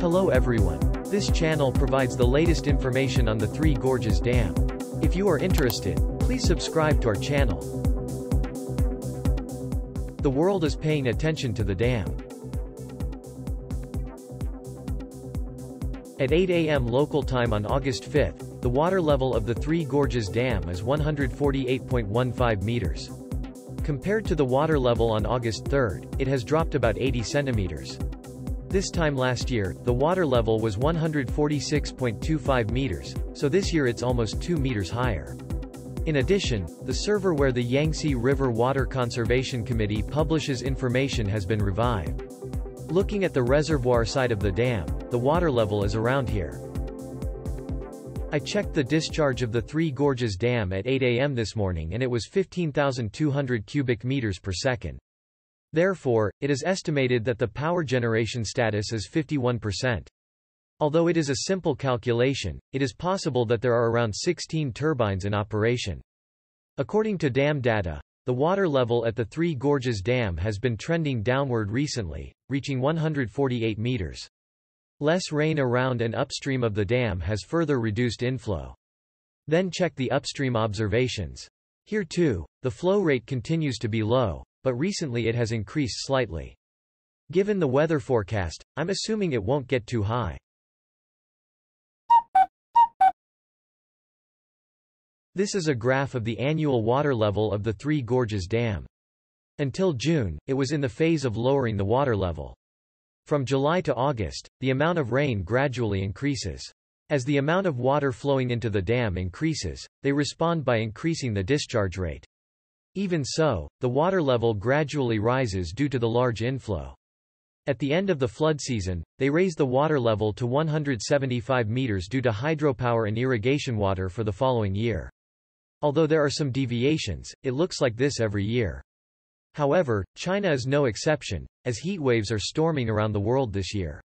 Hello everyone. This channel provides the latest information on the Three Gorges Dam. If you are interested, please subscribe to our channel. The world is paying attention to the dam. At 8 a.m. local time on August 5, the water level of the Three Gorges Dam is 148.15 meters. Compared to the water level on August 3, it has dropped about 80 centimeters. This time last year, the water level was 146.25 meters, so this year it's almost 2 meters higher. In addition, the server where the Yangtze River Water Conservation Committee publishes information has been revived. Looking at the reservoir side of the dam, the water level is around here. I checked the discharge of the Three Gorges Dam at 8 a.m. this morning and it was 15,200 cubic meters per second. Therefore, it is estimated that the power generation status is 51%. Although it is a simple calculation, it is possible that there are around 16 turbines in operation. According to dam data, the water level at the Three Gorges Dam has been trending downward recently, reaching 148 meters. Less rain around and upstream of the dam has further reduced inflow. Then check the upstream observations. Here too, the flow rate continues to be low, but recently it has increased slightly. Given the weather forecast, I'm assuming it won't get too high. This is a graph of the annual water level of the Three Gorges Dam. Until June, it was in the phase of lowering the water level. From July to August, the amount of rain gradually increases. As the amount of water flowing into the dam increases, they respond by increasing the discharge rate. Even so, the water level gradually rises due to the large inflow. At the end of the flood season, they raise the water level to 175 meters due to hydropower and irrigation water for the following year. Although there are some deviations, it looks like this every year. However, China is no exception, as heat waves are storming around the world this year.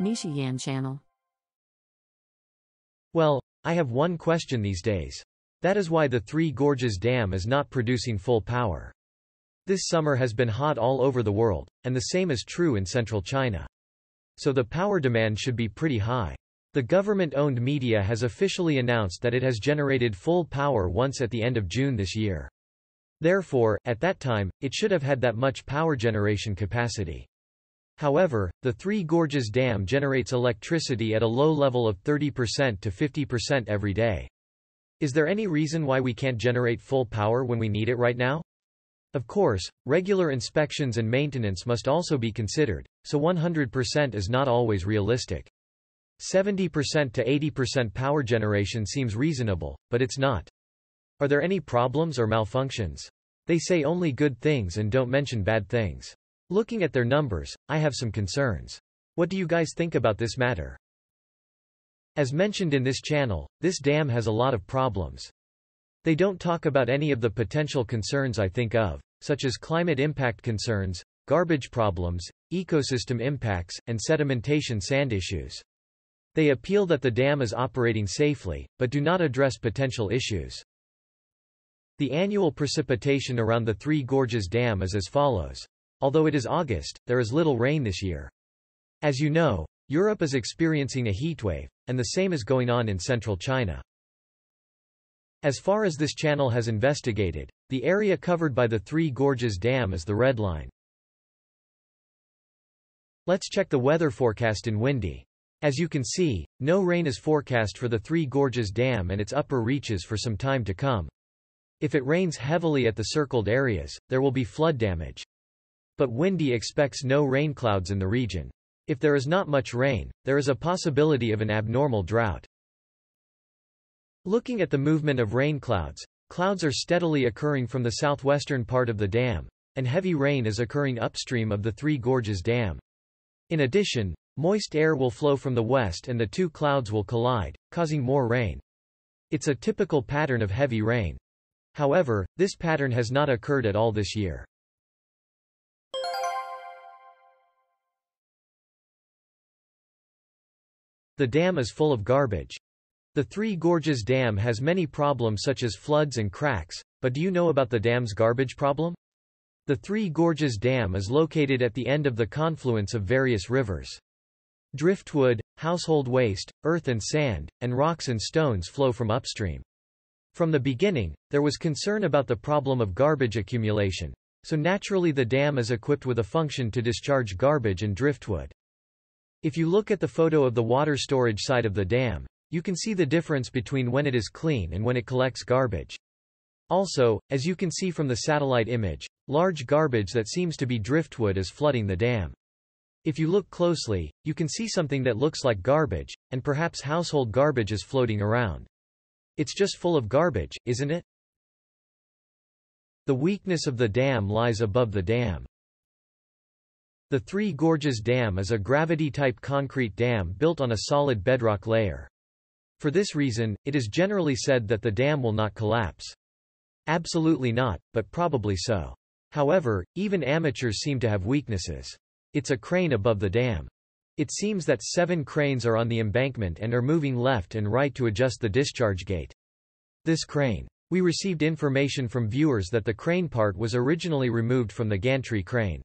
NISHIYAN Channel. Well, I have one question these days. That is why the Three Gorges Dam is not producing full power. This summer has been hot all over the world, and the same is true in central China. So the power demand should be pretty high. The government-owned media has officially announced that it has generated full power once at the end of June this year. Therefore, at that time, it should have had that much power generation capacity. However, the Three Gorges Dam generates electricity at a low level of 30% to 50% every day. Is there any reason why we can't generate full power when we need it right now? Of course, regular inspections and maintenance must also be considered, so 100% is not always realistic. 70% to 80% power generation seems reasonable, but it's not. Are there any problems or malfunctions? They say only good things and don't mention bad things. Looking at their numbers, I have some concerns. What do you guys think about this matter? As mentioned in this channel, this dam has a lot of problems. They don't talk about any of the potential concerns I think of, such as climate impact concerns, garbage problems, ecosystem impacts, and sedimentation sand issues. They appeal that the dam is operating safely, but do not address potential issues. The annual precipitation around the Three Gorges Dam is as follows. Although it is August, there is little rain this year. As you know, Europe is experiencing a heatwave, and the same is going on in central China. As far as this channel has investigated, the area covered by the Three Gorges Dam is the red line. Let's check the weather forecast in Windy. As you can see, no rain is forecast for the Three Gorges Dam and its upper reaches for some time to come. If it rains heavily at the circled areas, there will be flood damage. But Windy expects no rain clouds in the region. If there is not much rain, there is a possibility of an abnormal drought. Looking at the movement of rain clouds, clouds are steadily occurring from the southwestern part of the dam, and heavy rain is occurring upstream of the Three Gorges Dam. In addition, moist air will flow from the west and the two clouds will collide, causing more rain. It's a typical pattern of heavy rain. However, this pattern has not occurred at all this year. The dam is full of garbage. The Three Gorges Dam has many problems such as floods and cracks, but do you know about the dam's garbage problem? The Three Gorges Dam is located at the end of the confluence of various rivers. Driftwood, household waste, earth and sand, and rocks and stones flow from upstream. From the beginning, there was concern about the problem of garbage accumulation, so naturally the dam is equipped with a function to discharge garbage and driftwood. If you look at the photo of the water storage side of the dam, you can see the difference between when it is clean and when it collects garbage. Also, as you can see from the satellite image, large garbage that seems to be driftwood is flooding the dam. If you look closely, you can see something that looks like garbage, and perhaps household garbage is floating around. It's just full of garbage, isn't it? The weakness of the dam lies above the dam. The Three Gorges Dam is a gravity-type concrete dam built on a solid bedrock layer. For this reason, it is generally said that the dam will not collapse. Absolutely not, but probably so. However, even amateurs seem to have weaknesses. It's a crane above the dam. It seems that seven cranes are on the embankment and are moving left and right to adjust the discharge gate. This crane. We received information from viewers that the crane part was originally removed from the gantry crane.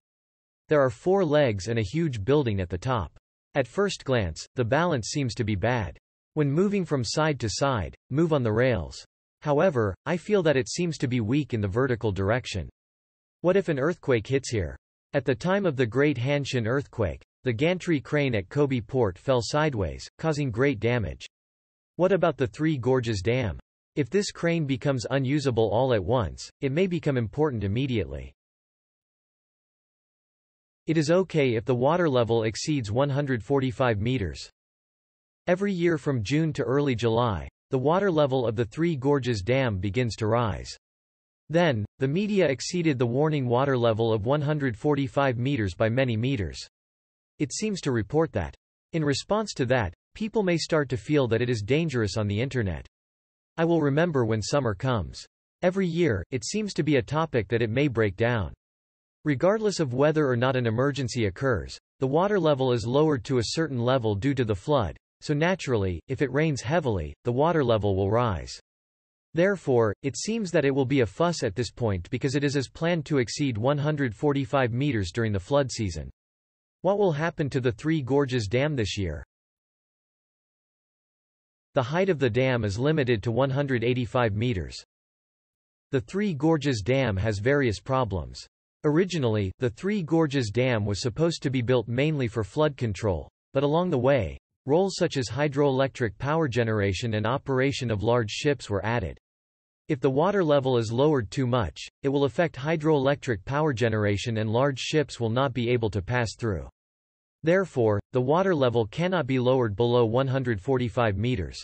There are four legs and a huge building at the top. At first glance, the balance seems to be bad. When moving from side to side, move on the rails. However, I feel that it seems to be weak in the vertical direction. What if an earthquake hits here? At the time of the Great Hanshin earthquake, the gantry crane at Kobe port fell sideways, causing great damage. What about the Three Gorges Dam? If this crane becomes unusable all at once, it may become important immediately. It is okay if the water level exceeds 145 meters. Every year from June to early July, the water level of the Three Gorges Dam begins to rise. Then, the media exceeded the warning water level of 145 meters by many meters. It seems to report that. In response to that, people may start to feel that it is dangerous on the internet. I will remember when summer comes. Every year, it seems to be a topic that it may break down. Regardless of whether or not an emergency occurs, the water level is lowered to a certain level due to the flood, so naturally, if it rains heavily, the water level will rise. Therefore, it seems that it will be a fuss at this point because it is as planned to exceed 145 meters during the flood season. What will happen to the Three Gorges Dam this year? The height of the dam is limited to 185 meters. The Three Gorges Dam has various problems. Originally, the Three Gorges Dam was supposed to be built mainly for flood control, but along the way, roles such as hydroelectric power generation and operation of large ships were added. If the water level is lowered too much, it will affect hydroelectric power generation and large ships will not be able to pass through. Therefore, the water level cannot be lowered below 145 meters.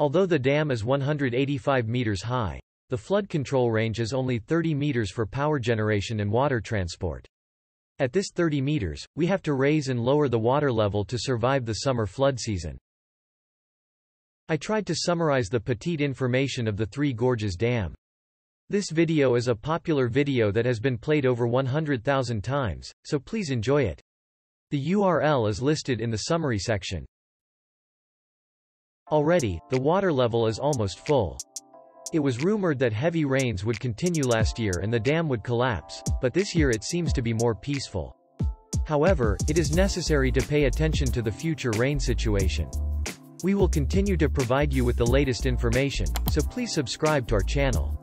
Although the dam is 185 meters high, the flood control range is only 30 meters for power generation and water transport. At this 30 meters, we have to raise and lower the water level to survive the summer flood season. I tried to summarize the petite information of the Three Gorges Dam. This video is a popular video that has been played over 100,000 times, so please enjoy it. The URL is listed in the summary section. Already, the water level is almost full. It was rumored that heavy rains would continue last year and the dam would collapse, but this year it seems to be more peaceful. However, it is necessary to pay attention to the future rain situation. We will continue to provide you with the latest information, so please subscribe to our channel.